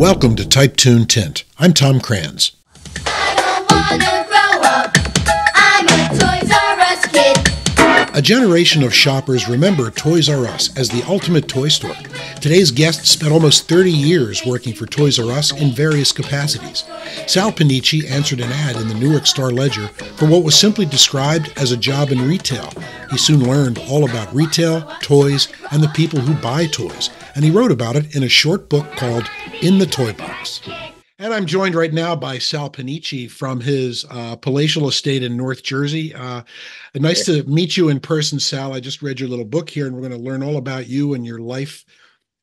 Welcome to Type Tune Tint. I'm Tom Kranz. A generation of shoppers remember Toys R Us as the ultimate toy store. Today's guest spent almost 30 years working for Toys R Us in various capacities. Sal Panicci answered an ad in the Newark Star Ledger for what was simply described as a job in retail. He soon learned all about retail, toys, and the people who buy toys, and he wrote about it in a short book called In the Toy Box. And I'm joined right now by Sal Panicci from his uh, palatial estate in North Jersey. Uh, nice to meet you in person, Sal. I just read your little book here, and we're going to learn all about you and your life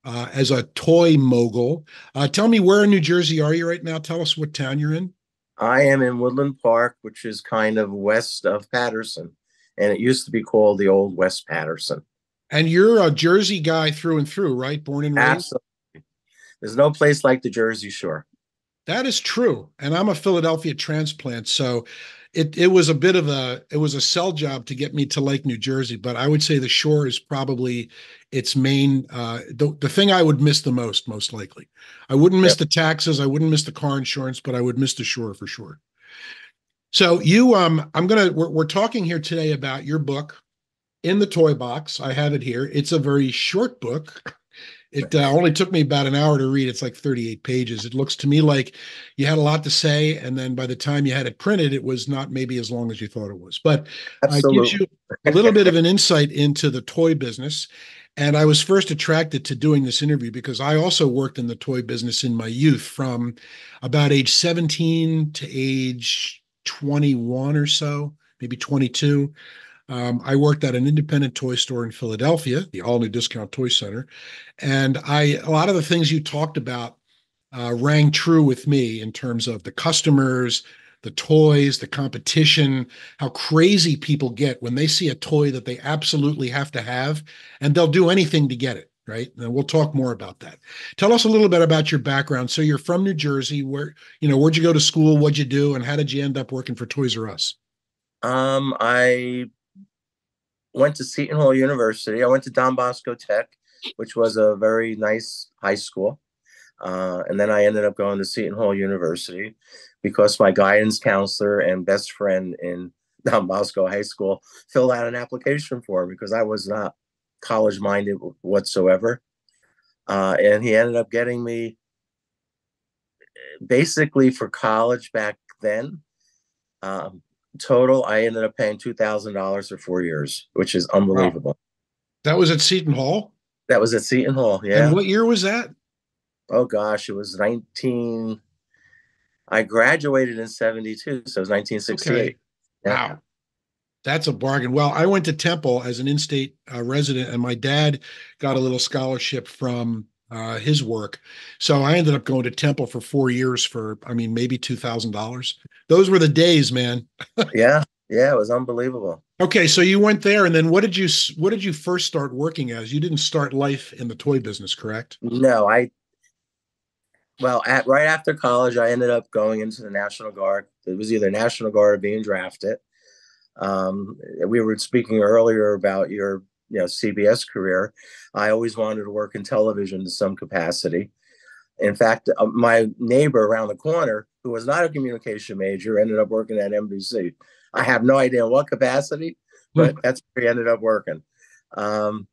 uh, as a toy mogul. Uh, tell me, where in New Jersey are you right now? Tell us what town you're in. I am in Woodland Park, which is kind of west of Paterson, and it used to be called the Old West Paterson. And you're a Jersey guy through and through, right? Born and raised. Absolutely. There's no place like the Jersey Shore. That is true. And I'm a Philadelphia transplant, so it it was a bit of a it was a sell job to get me to Lake New Jersey, but I would say the shore is probably its main uh the, the thing I would miss the most most likely. I wouldn't miss yep. the taxes, I wouldn't miss the car insurance, but I would miss the shore for sure. So you um I'm going to we're, we're talking here today about your book in the toy box. I have it here. It's a very short book. It uh, only took me about an hour to read. It's like 38 pages. It looks to me like you had a lot to say, and then by the time you had it printed, it was not maybe as long as you thought it was. But it gives you a little bit of an insight into the toy business. And I was first attracted to doing this interview because I also worked in the toy business in my youth from about age 17 to age 21 or so, maybe 22. Um, I worked at an independent toy store in Philadelphia, the All New Discount Toy Center, and I a lot of the things you talked about uh, rang true with me in terms of the customers, the toys, the competition, how crazy people get when they see a toy that they absolutely have to have, and they'll do anything to get it. Right, and we'll talk more about that. Tell us a little bit about your background. So you're from New Jersey. Where you know where'd you go to school? What'd you do? And how did you end up working for Toys R Us? Um, I went to Seton Hall University. I went to Don Bosco Tech, which was a very nice high school. Uh, and then I ended up going to Seton Hall University because my guidance counselor and best friend in Don Bosco High School filled out an application form because I was not college minded whatsoever. Uh, and he ended up getting me basically for college back then. Um, total, I ended up paying two thousand dollars for four years, which is unbelievable. Wow. That was at Seton Hall. That was at Seton Hall. Yeah. And what year was that? Oh gosh, it was nineteen. I graduated in '72, so it was 1968. Okay. Yeah. Wow. That's a bargain. Well, I went to Temple as an in-state uh, resident, and my dad got a little scholarship from uh, his work. So I ended up going to Temple for four years for, I mean, maybe two thousand dollars. Those were the days, man. yeah, yeah, it was unbelievable. Okay, so you went there, and then what did you what did you first start working as? You didn't start life in the toy business, correct? No, I. Well, at right after college, I ended up going into the National Guard. It was either National Guard or being drafted. Um, we were speaking earlier about your you know CBS career, I always wanted to work in television in some capacity. In fact, uh, my neighbor around the corner, who was not a communication major, ended up working at NBC. I have no idea what capacity, but mm. that's where he ended up working. Um,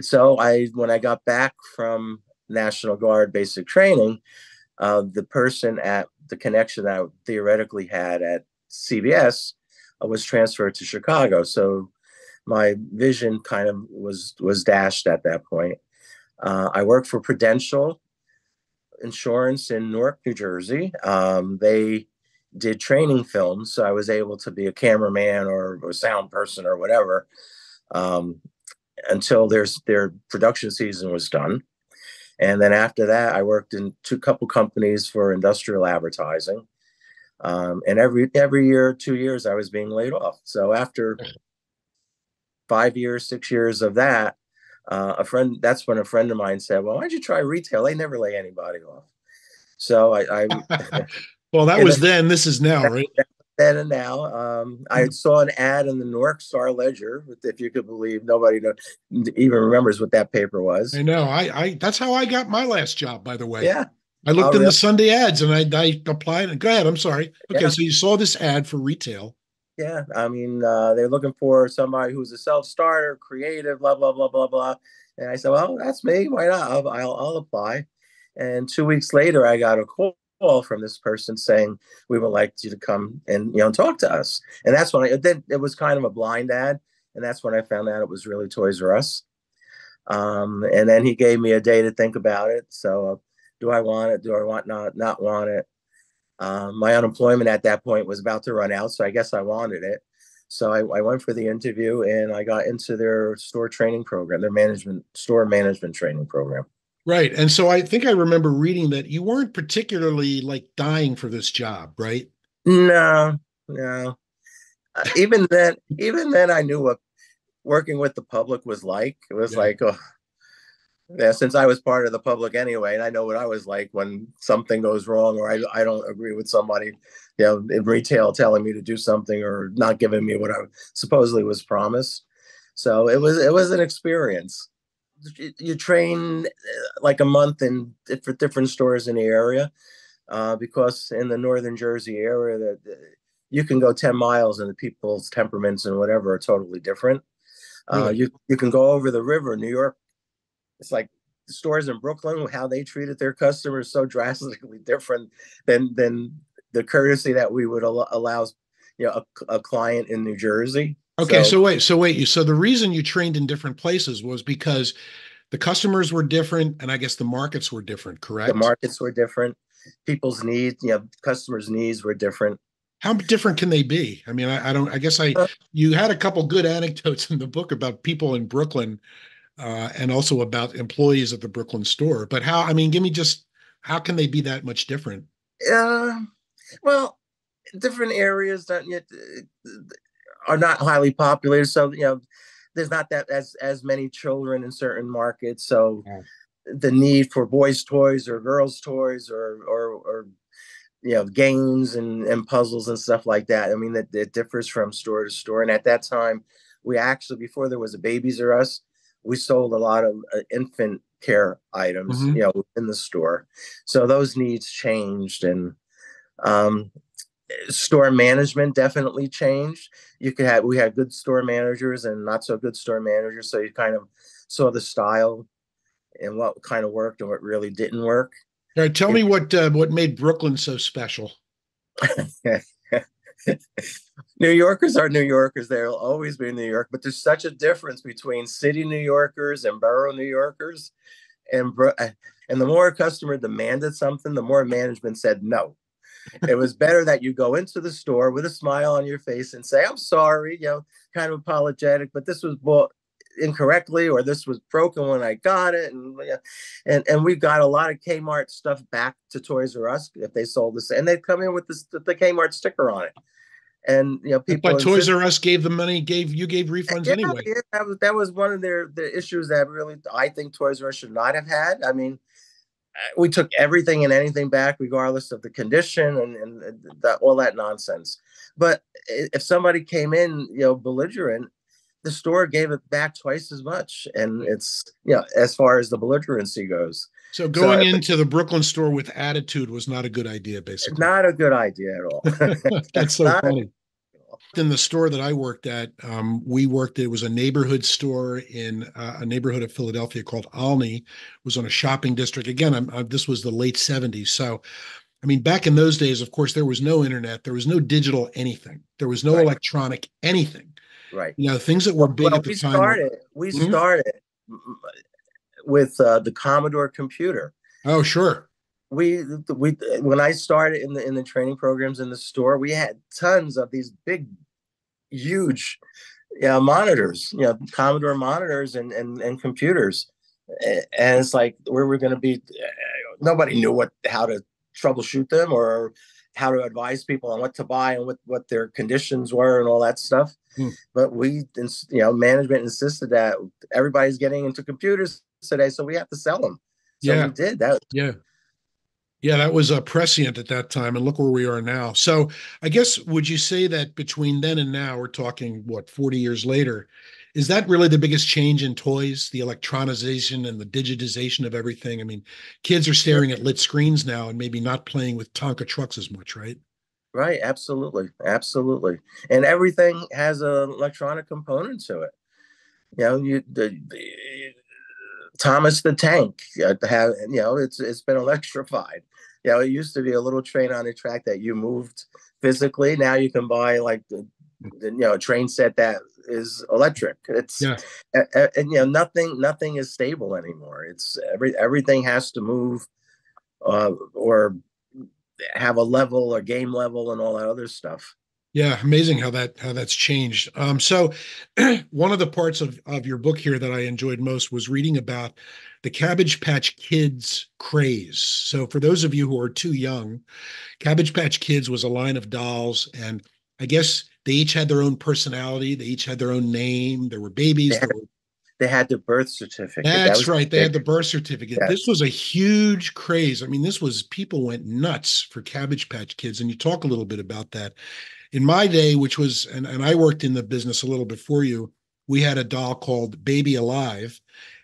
so I, when I got back from National Guard basic training, uh, the person at the connection I theoretically had at CBS uh, was transferred to Chicago. So my vision kind of was was dashed at that point. Uh, I worked for Prudential Insurance in Newark, New Jersey. Um, they did training films, so I was able to be a cameraman or a sound person or whatever um, until there's their production season was done. And then after that, I worked in two couple companies for industrial advertising. Um, and every every year, two years, I was being laid off. So after five years, six years of that, uh, a friend, that's when a friend of mine said, well, why don't you try retail? They never lay anybody off. So I, I well, that was then, this is now, right? then and now. Um, I Hmm. saw an ad in the Newark Star Ledger, if you could believe. Nobody know, even remembers what that paper was. I know. I, I that's how I got my last job, by the way. Yeah, I looked Oh, in really? the Sunday ads and I, I applied. And go ahead. I'm sorry. Okay, Yeah. so you saw this ad for retail. Yeah. I mean, uh, they're looking for somebody who's a self-starter, creative, blah blah blah blah blah. And I said, well, that's me. Why not? I'll, I'll, I'll apply. And two weeks later, I got a call from this person saying we would like you to come and you know talk to us. And that's when I did. It was kind of a blind ad, and that's when I found out it was really Toys R Us. Um, and then he gave me a day to think about it. So, uh, do I want it? Do I want not not want it? Um, my unemployment at that point was about to run out, so I guess I wanted it. So I, I went for the interview and I got into their store training program, their management store management training program. Right. And so I think I remember reading that you weren't particularly like dying for this job, right? No, no. Uh, even then, even then, I knew what working with the public was like. It was Yeah. like, oh, yeah. Since I was part of the public anyway, and I know what I was like when something goes wrong, or I I don't agree with somebody, you know, in retail telling me to do something or not giving me what I supposedly was promised. So it was it was an experience. You, train uh, like a month in different different stores in the area, uh, because in the northern Jersey area, that you can go ten miles and the people's temperaments and whatever are totally different. Uh, you you can go over the river, New York. It's like the stores in Brooklyn, how they treated their customers, so drastically different than than the courtesy that we would al- allow, you know, a, a client in New Jersey. Okay, so, wait, so wait, you so the reason you trained in different places was because the customers were different and I guess the markets were different, correct? the markets were different, people's needs, you know, customers' needs were different. How different can they be? I mean, I, I don't I guess I Uh, you had a couple good anecdotes in the book about people in Brooklyn uh and also about employees at the Brooklyn store. But how I mean, give me just how can they be that much different? Uh, well, different areas that yet are not highly populated, so you know, there's not that as as many children in certain markets. So Yeah. the need for boys' toys or girls' toys or or or you know games and and puzzles and stuff like that. I mean, that it differs from store to store. And at that time, we actually before there was a Babies R Us, we sold a lot of uh, infant care items, Mhm. you know, in the store. So those needs changed and um store management definitely changed you could have we had good store managers and not so good store managers so you kind of saw the style and what kind of worked and what really didn't work All right, tell me what uh, what made Brooklyn so special. new yorkers are new yorkers. They'll always be in new york but there's such a difference between city new yorkers and borough new yorkers. And uh, and the more a customer demanded something the more management said no. It was better that you go into the store with a smile on your face and say i'm sorry you know kind of apologetic but this was bought incorrectly or this was broken when i got it and and and we got a lot of kmart stuff back to toys r us if they sold this and they'd come in with this the kmart sticker on it and you know people But Toys R Us gave the money, gave you gave refunds yeah, anyway. yeah, that was that was one of their the issues that really I think Toys R Us should not have had. I mean, we took everything and anything back, regardless of the condition and and that all that nonsense. But if somebody came in, you know, belligerent, the store gave it back twice as much, and it's you know as far as the belligerency goes, So going if- into the Brooklyn store with attitude was not a good idea, basically. not a good idea at all. That's so Not funny. In the store that I worked at, um, we worked. It was a neighborhood store in uh, a neighborhood of Philadelphia called Olney. It was on a shopping district. Again, I'm, uh, this was the late '70s. So, I mean, back in those days, of course, there was no internet, there was no digital anything, there was no Right. electronic anything. Right. You know, things that were big well, at the we time. started. We Mhm. started with uh, the Commodore computer. Oh, sure. we we when I started in the in the training programs in the store, we had tons of these big, huge, yeah, monitors, you know, Commodore monitors and and and computers, and it's like where we're going to be. Nobody knew what how to troubleshoot them or how to advise people on what to buy and what what their conditions were and all that stuff. Hmm. But we, you know, management insisted that everybody's getting into computers today, so we have to sell them. So Yeah. we did that. Yeah. Yeah, that was a prescient at that time, and look where we are now. So, I guess would you say that between then and now, we're talking what 40 years later, is that really the biggest change in toys, the electronization and the digitization of everything? I mean, kids are staring at lit screens now and maybe not playing with Tonka trucks as much, right? Right, absolutely, absolutely, and everything has an electronic component to it. You know, you the, the Thomas the Tank uh, have you know it's it's been electrified. You know, it used to be a little train on a track that you moved physically. Now you can buy like the, the you know train set that is electric. It's yeah. and, and you know nothing nothing is stable anymore. It's every everything has to move uh, or have a level or game level and all that other stuff. Yeah, amazing how that how that's changed. Um, so one of the parts of of your book here that I enjoyed most was reading about the Cabbage Patch Kids craze. So for those of you who are too young, Cabbage Patch Kids was a line of dolls, and I guess they each had their own personality. They each had their own name. There were babies. They had, were, they had the birth certificate. That's that right. They had the birth certificate. This was a huge craze. I mean, this was people went nuts for Cabbage Patch Kids, and you talk a little bit about that in my day, which was, and, and I worked in the business a little before you, we had a doll called Baby Alive.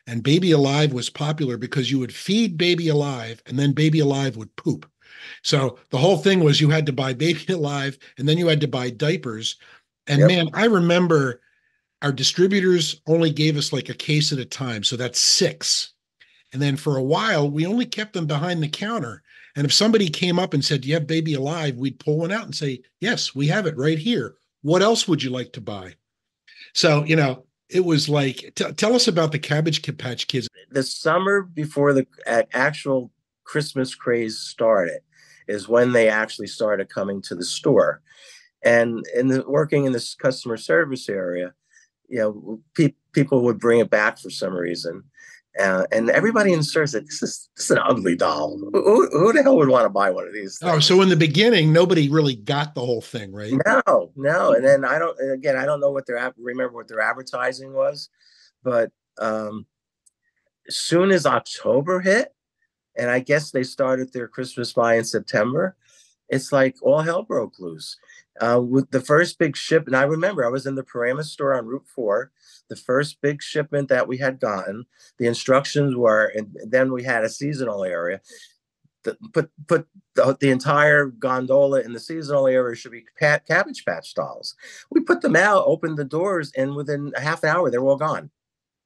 And Baby Alive was popular because you would feed Baby Alive and then Baby Alive would poop. So the whole thing was you had to buy Baby Alive and then you had to buy diapers. And yep. man, I remember our distributors only gave us like a case at a time. So that's six. And then for a while, we only kept them behind the counter. And if somebody came up and said, Do you have baby alive? We'd pull one out and say, Yes, we have it right here. What else would you like to buy? So, you know, it was like, t- tell us about the Cabbage Patch Kids. The summer before the actual Christmas craze started is when they actually started coming to the store. And in the working in this customer service area, you know, pe- people would bring it back for some reason. Uh, and everybody in the store said, "This is this is an ugly doll. Who, who the hell would want to buy one of these?" Things? Oh, so in the beginning, nobody really got the whole thing, right? No, no. And then I don't. Again, I don't know what their remember what their advertising was, but um, as soon as October hit, and I guess they started their Christmas buy in September, it's like all hell broke loose. Uh, with the first big ship, and I remember I was in the Paramus store on Route Four the first big shipment that we had gotten. The instructions were, and then we had a seasonal area. The, put put the, the, entire gondola in the seasonal area should be cabbage patch dolls. We put them out, opened the doors, and within a half an hour they were all gone.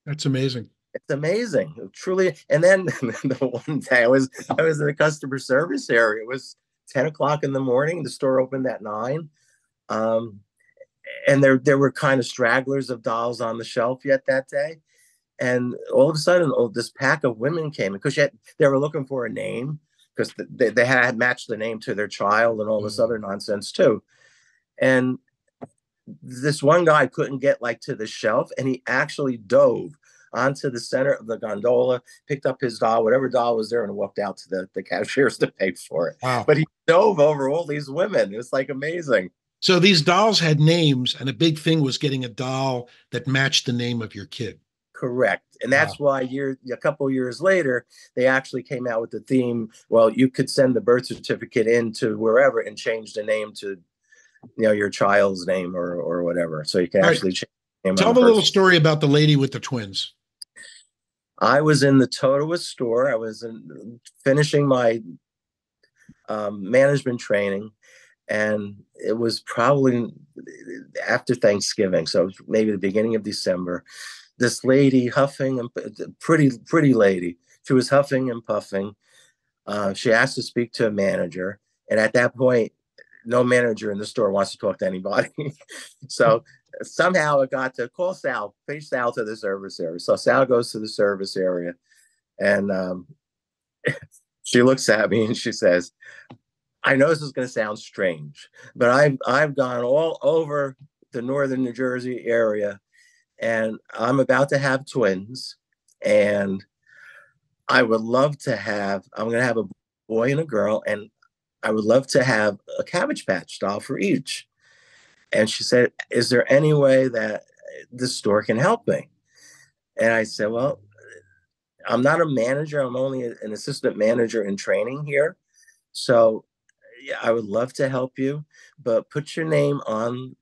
That's amazing. It's amazing, truly. And then the one day I was I was in the customer service area. It was ten o'clock in the morning. The store opened at nine. Um, and there there were kind of stragglers of dolls on the shelf yet that day. And all of a sudden, oh, this pack of women came because they were looking for a name because they, they had matched the name to their child and all this mm-hmm. other nonsense too. And this one guy couldn't get like to the shelf and he actually dove onto the center of the gondola, picked up his doll, whatever doll was there, and walked out to the, the cashiers to pay for it. Wow. But he dove over all these women. It was like amazing. So these dolls had names, and a big thing was getting a doll that matched the name of your kid. Correct, and that's wow. why year a couple years later they actually came out with the theme. Well, you could send the birth certificate in to wherever and change the name to, you know, your child's name or or whatever. So you can All actually right. Tell the, the little story about the lady with the twins. I was in the Totowa store. I was in, finishing my um, management training and it was probably after Thanksgiving, so maybe the beginning of December. This lady huffing and pretty pretty lady. She was huffing and puffing. Uh, she asked to speak to a manager, and at that point, no manager in the store wants to talk to anybody. so somehow it got to call Sal, page Sal to the service area. So Sal goes to the service area, and um, she looks at me and she says, I know this is going to sound strange, but I've I've gone all over the northern New Jersey area, and I'm about to have twins, and I would love to have. I'm going to have a boy and a girl, and I would love to have a Cabbage Patch doll for each. And she said, "Is there any way that this store can help me?" And I said, "Well, I'm not a manager. I'm only an assistant manager in training here." So yeah, I would love to help you, but put your name on.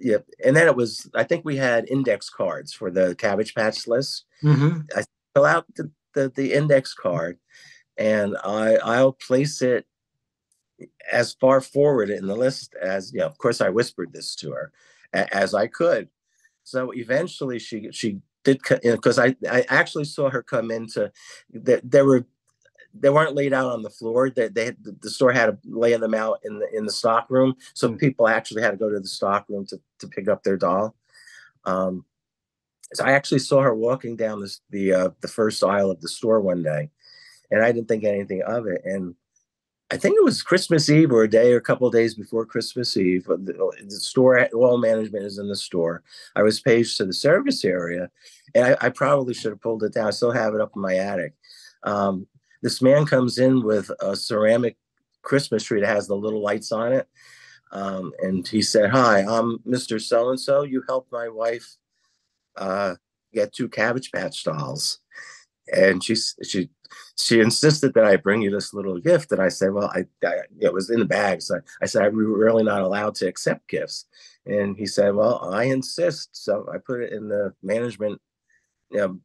Yep. And then it was, I think we had index cards for the Cabbage Patch list. Mm-hmm. I fill out the, the, the index card and I, I'll place it as far forward in the list as, you know, of course I whispered this to her as I could. So eventually she, she did, because you know, I, I actually saw her come into that there were they weren't laid out on the floor. That they, they the store had to lay them out in the in the stock room, so mm. people actually had to go to the stock room to to pick up their doll. Um, so I actually saw her walking down this, the uh, the first aisle of the store one day, and I didn't think anything of it. And I think it was Christmas Eve or a day or a couple of days before Christmas Eve. The, the store, all management is in the store. I was paged to the service area, and I, I, probably should have pulled it down. I still have it up in my attic. Um, this man comes in with a ceramic Christmas tree that has the little lights on it. Um, and he said, Hi, I'm Mr. So and so. You helped my wife uh, get two Cabbage Patch dolls. And she, she, she insisted that I bring you this little gift. And I said, Well, I, I it was in the bag. So I, I said, I'm really not allowed to accept gifts. And he said, Well, I insist. So I put it in the management you know,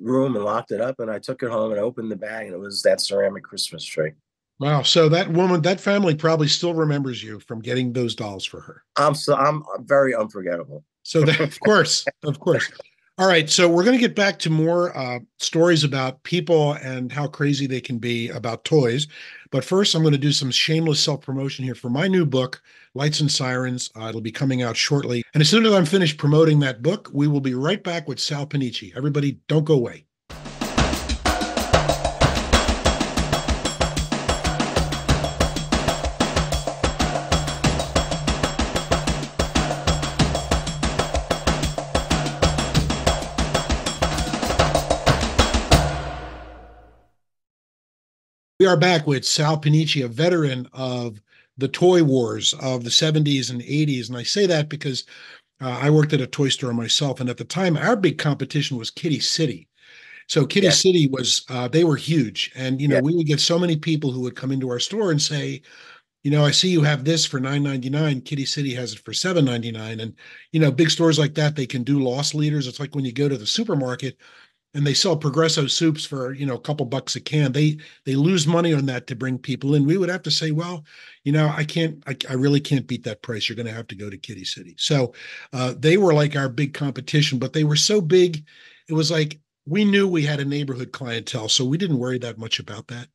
room and locked it up. And I took it home and opened the bag, and it was that ceramic Christmas tree. Wow. So that woman, that family probably still remembers you from getting those dolls for her. I'm so I'm very unforgettable. So that, of course, of course. All right, so we're going to get back to more uh, stories about people and how crazy they can be about toys. But first, I'm going to do some shameless self promotion here for my new book, Lights and Sirens. Uh, it'll be coming out shortly. And as soon as I'm finished promoting that book, we will be right back with Sal Panicci. Everybody, don't go away. We are back with Sal Panicci, a veteran of the toy wars of the 70s and 80s. And I say that because uh, I worked at a toy store myself. And at the time, our big competition was Kiddie City. So Kiddie yeah. City was, uh, they were huge. And, you know, yeah. we would get so many people who would come into our store and say, you know, I see you have this for nine ninety nine. Kiddie City has it for seven ninety nine, and you know, big stores like that they can do loss leaders. It's like when you go to the supermarket, and they sell progresso soups for you know a couple bucks a can. They they lose money on that to bring people in. We would have to say well you know i can't i, I really can't beat that price. You're going to have to go to kiddie city. So uh, they were like our big competition but they were so big it was like we knew we had a neighborhood clientele so we didn't worry that much about that.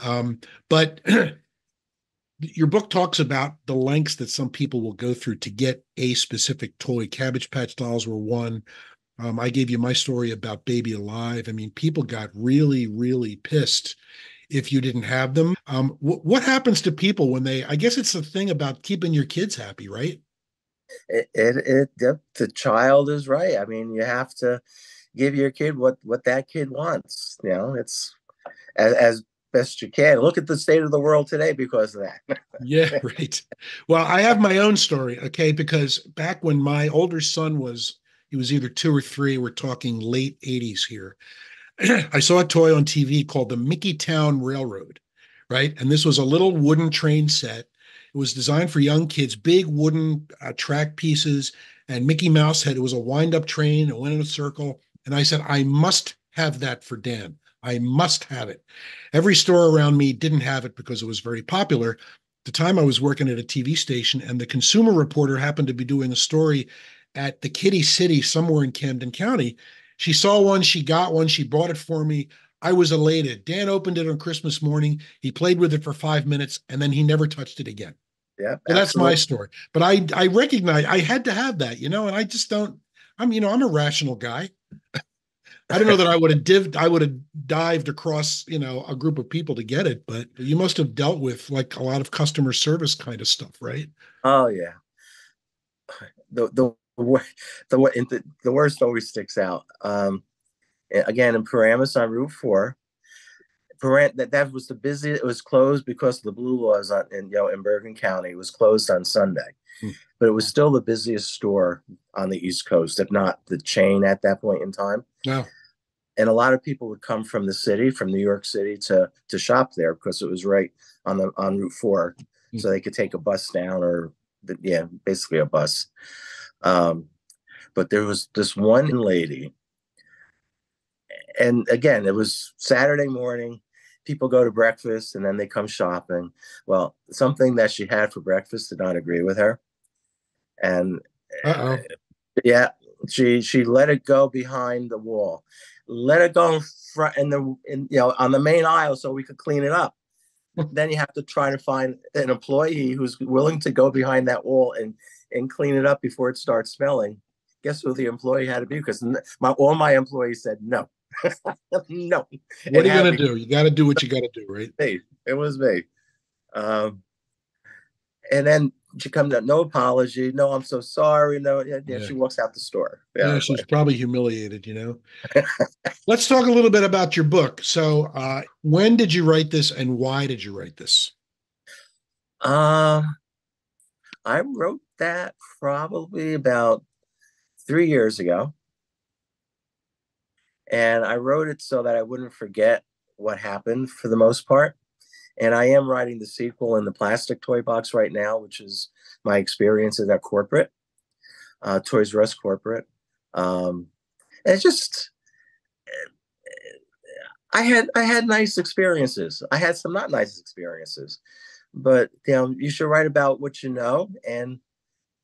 Um, but your book talks about the lengths that some people will go through to get a specific toy. Cabbage patch dolls were one um, I gave you my story about Baby Alive. I mean, people got really, really pissed if you didn't have them. Um, wh- what happens to people when they? I guess it's the thing about keeping your kids happy, right? It, it, it the, the child is right. I mean, you have to give your kid what what that kid wants. You know, it's as, as best you can. Look at the state of the world today because of that. yeah, right. Well, I have my own story, okay, because back when my older son was he was either two or three. We're talking late 80s here. I saw a toy on TV called the Mickey Town Railroad, right? And this was a little wooden train set. It was designed for young kids, big wooden uh, track pieces, and Mickey Mouse had it was a wind up train. It went in a circle. And I said, I must have that for Dan. I must have it. Every store around me didn't have it because it was very popular. At the time I was working at a TV station, and the consumer reporter happened to be doing a story at the Kiddie City somewhere in Camden County. She saw one, she got one, she bought it for me. I was elated. Dan opened it on Christmas morning. He played with it for five minutes and then he never touched it again. Yeah. So that's my story. But I I recognize I had to have that, you know, and I just don't I'm you know, I'm a rational guy. I don't know that I would have dived, I would have dived across, you know, a group of people to get it, but you must have dealt with like a lot of customer service kind of stuff, right? Oh yeah. The the the the, the worst always sticks out. Um, again, in Paramus on Route Four, that that was the busiest. It was closed because of the blue laws on, in you know in Bergen County. It was closed on Sunday, hmm. but it was still the busiest store on the East Coast, if not the chain at that point in time. Yeah. and a lot of people would come from the city, from New York City, to to shop there because it was right on the on Route 4 mm-hmm. so they could take a bus down or yeah, basically a bus. Um, but there was this one lady, and again, it was Saturday morning. People go to breakfast and then they come shopping. Well, something that she had for breakfast did not agree with her, and Uh-oh. yeah, she she let it go behind the wall, let it go in front in the in you know on the main aisle so we could clean it up. then you have to try to find an employee who's willing to go behind that wall and and clean it up before it starts smelling. Guess who the employee had to be? Because my all my employees said no, no. What are you gonna do? You got to do what you got to do, right? Me. It was me. Um, and then she comes out, no apology, no, I'm so sorry, no. Yeah, yeah. she walks out the store. Yeah, yeah she's like, probably humiliated, you know. Let's talk a little bit about your book. So, uh, when did you write this, and why did you write this? Uh, I wrote that probably about three years ago, and I wrote it so that I wouldn't forget what happened for the most part. And I am writing the sequel in the plastic toy box right now, which is my experiences at corporate, uh, Toys R Us corporate. Um, and it's just, I had I had nice experiences. I had some not nice experiences, but you know, you should write about what you know. And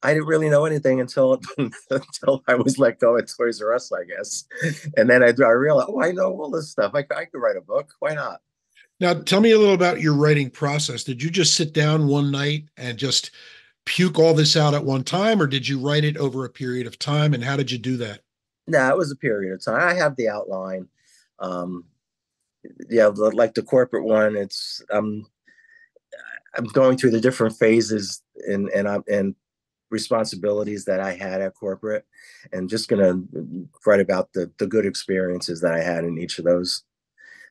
I didn't really know anything until until I was let go at Toys R Us, I guess. And then I, I realized, oh, I know all this stuff. I, I could write a book. Why not? Now, tell me a little about your writing process. Did you just sit down one night and just puke all this out at one time, or did you write it over a period of time? And how did you do that? No, it was a period of time. I have the outline. Um, yeah, like the corporate one, it's um, I'm going through the different phases and and I'm and responsibilities that I had at corporate, and just gonna write about the the good experiences that I had in each of those.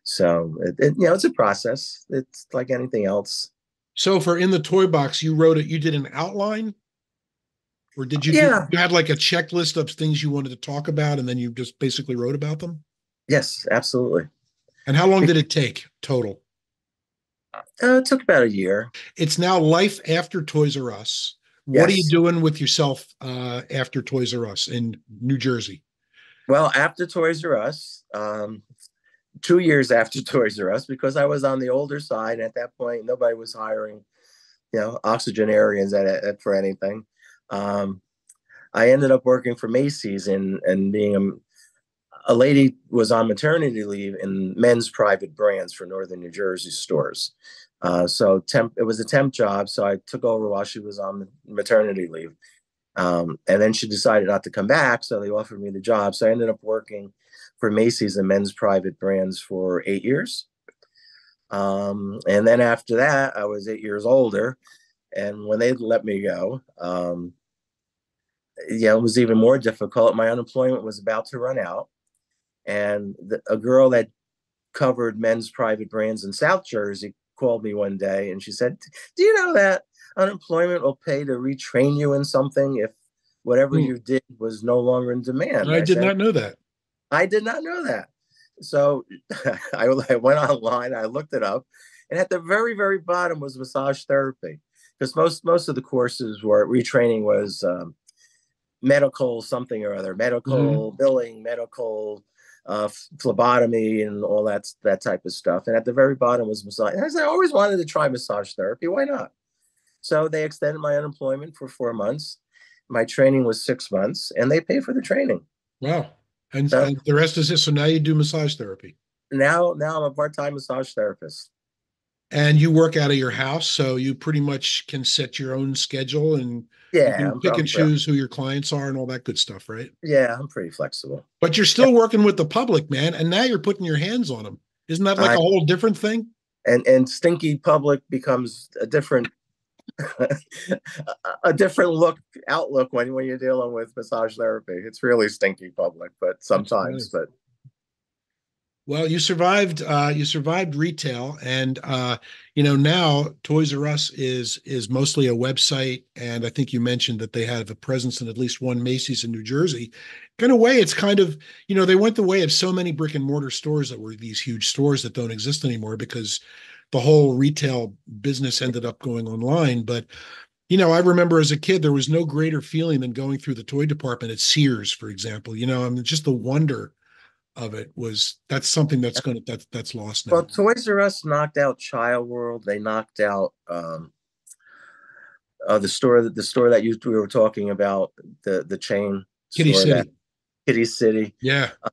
So it, it, you know, it's a process. It's like anything else. So for in the toy box, you wrote it. You did an outline, or did you? Yeah. Do, you had like a checklist of things you wanted to talk about, and then you just basically wrote about them. Yes, absolutely. And how long did it take total? Uh, it took about a year. It's now life after Toys R Us. What are you doing with yourself uh, after Toys R Us in New Jersey? Well, after Toys R Us, um, two years after Toys R Us because I was on the older side. At that point, nobody was hiring, you know, oxygenarians at, at for anything. Um, I ended up working for Macy's and and being a, lady was on maternity leave in men's private brands for Northern New Jersey stores. Uh, so temp, it was a temp job. So I took over while she was on maternity leave. Um, and then she decided not to come back. So they offered me the job. So I ended up working for Macy's and men's private brands for eight years. Um, and then after that, I was eight years older. And when they let me go, um, yeah, it was even more difficult. My unemployment was about to run out. And the, a girl that covered men's private brands in South Jersey called me one day and she said, Do you know that unemployment will pay to retrain you in something if whatever mm. you did was no longer in demand? I, I did said, not know that. I did not know that. So I, I went online, I looked it up, and at the very, very bottom was massage therapy because most most of the courses were retraining was um, medical something or other, medical mm-hmm. billing, medical uh, phlebotomy, and all that that type of stuff. And at the very bottom was massage. And I, said, I always wanted to try massage therapy. Why not? So they extended my unemployment for four months. My training was six months, and they pay for the training. Wow. And, so, and the rest is it. So now you do massage therapy. Now, now I'm a part-time massage therapist. And you work out of your house, so you pretty much can set your own schedule and yeah, pick and choose who your clients are and all that good stuff, right? Yeah, I'm pretty flexible. But you're still working with the public, man, and now you're putting your hands on them. Isn't that like I, a whole different thing? And and stinky public becomes a different a different look outlook when when you're dealing with massage therapy. It's really stinky public, but sometimes, but Well, you survived. Uh, you survived retail, and uh, you know now Toys R Us is is mostly a website, and I think you mentioned that they have a presence in at least one Macy's in New Jersey. In a way, it's kind of you know they went the way of so many brick and mortar stores that were these huge stores that don't exist anymore because the whole retail business ended up going online. But you know, I remember as a kid, there was no greater feeling than going through the toy department at Sears, for example. You know, I mean, just the wonder of it was that's something that's going to that's that's lost now. Well, Toys R Us knocked out Child World. They knocked out um, uh, the store that the store that you we were talking about the the chain Kiddie City. That, Kiddie City. Yeah. Uh,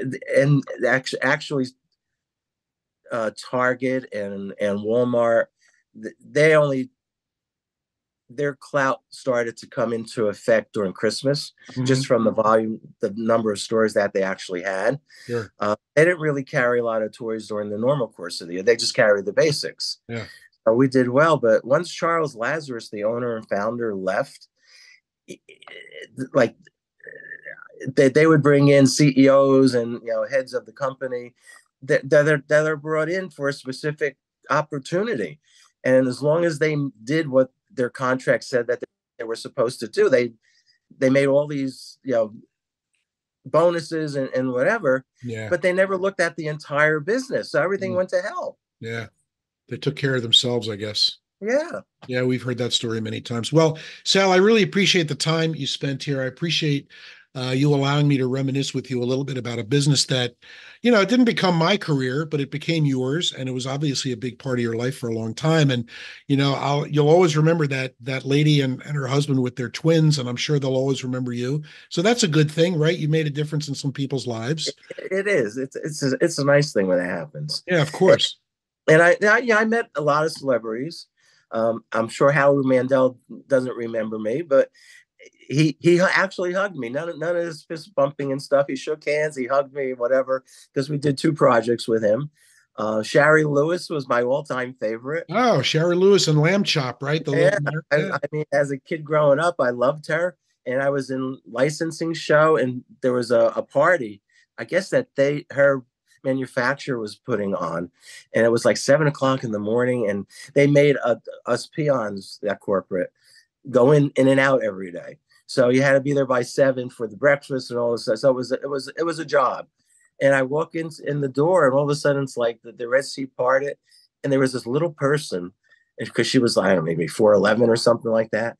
and, and actually, actually, uh, Target and and Walmart, they only their clout started to come into effect during Christmas, mm-hmm. just from the volume, the number of stores that they actually had. Sure. Uh, they didn't really carry a lot of toys during the normal course of the year. They just carried the basics. Yeah. Uh, we did well, but once Charles Lazarus, the owner and founder, left, like they, they would bring in CEOs and you know heads of the company that, that are that are brought in for a specific opportunity. And as long as they did what their contract said that they were supposed to do. They they made all these you know bonuses and, and whatever, yeah. but they never looked at the entire business. So everything mm. went to hell. Yeah. They took care of themselves, I guess. Yeah. Yeah, we've heard that story many times. Well, Sal, I really appreciate the time you spent here. I appreciate uh, you allowing me to reminisce with you a little bit about a business that, you know, it didn't become my career, but it became yours, and it was obviously a big part of your life for a long time. And you know, I'll you'll always remember that that lady and, and her husband with their twins, and I'm sure they'll always remember you. So that's a good thing, right? You made a difference in some people's lives. it, it is. It's it's a, it's a nice thing when it happens. Yeah, of course. And I, I yeah, I met a lot of celebrities. Um, I'm sure Howie Mandel doesn't remember me, but he he actually hugged me. None of none of his fist bumping and stuff. He shook hands. He hugged me, whatever, because we did two projects with him. Uh, Shari Lewis was my all-time favorite. Oh, Shari Lewis and Lamb Chop, right? The yeah, I, I, mean, as a kid growing up, I loved her, and I was in licensing show, and there was a, a party. I guess that they her manufacturer was putting on, and it was like seven o'clock in the morning, and they made a, us peons that corporate go in and out every day. So you had to be there by seven for the breakfast and all this stuff. So it was it was it was a job. And I walk in in the door, and all of a sudden it's like the, the Red Sea parted, and there was this little person, because she was I don't know maybe four eleven or something like that.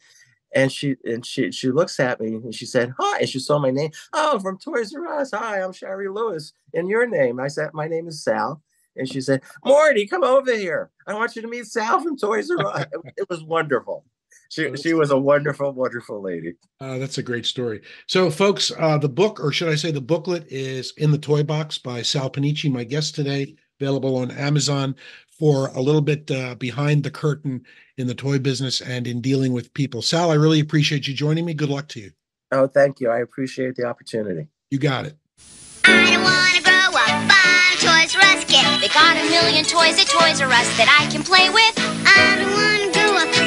And she and she she looks at me and she said hi, and she saw my name. Oh, from Toys R Us. Hi, I'm Shari Lewis. And your name? I said my name is Sal. And she said, Morty, come over here. I want you to meet Sal from Toys R Us. it was wonderful she she was a wonderful, wonderful lady. Uh, that's a great story. So, folks, uh, the book, or should I say, the booklet, is in the toy box by Sal Panicci, my guest today, available on Amazon for a little bit uh, behind the curtain in the toy business and in dealing with people. Sal, I really appreciate you joining me. Good luck to you. Oh, thank you. I appreciate the opportunity. You got it. I don't want to grow up. I'm Toys R Us kid. They got a million toys at Toys R Us that I can play with.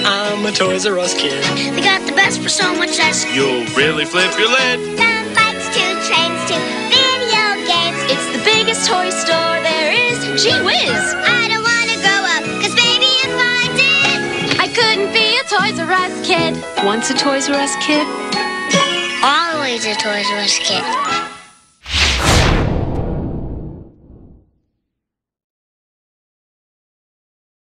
I'm a Toys R Us kid. They got the best for so much less. You'll really flip your lid. From bikes to trains to video games. It's the biggest toy store there is. Gee whiz! I don't want to grow up, cause baby, if I did, I couldn't be a Toys R Us kid. Once a Toys R Us kid. Always a Toys R Us kid.